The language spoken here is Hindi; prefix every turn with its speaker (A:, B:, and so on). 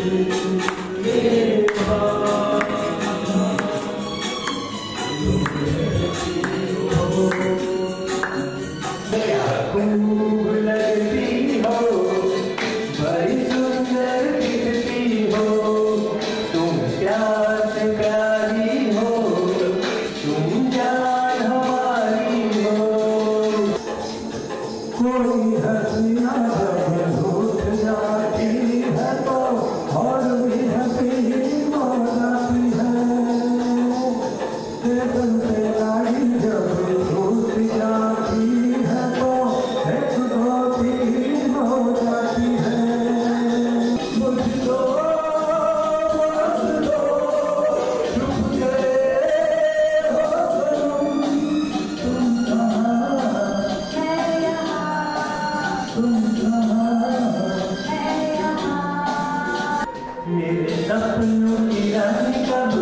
A: You. मेरे सपनों की रानी कब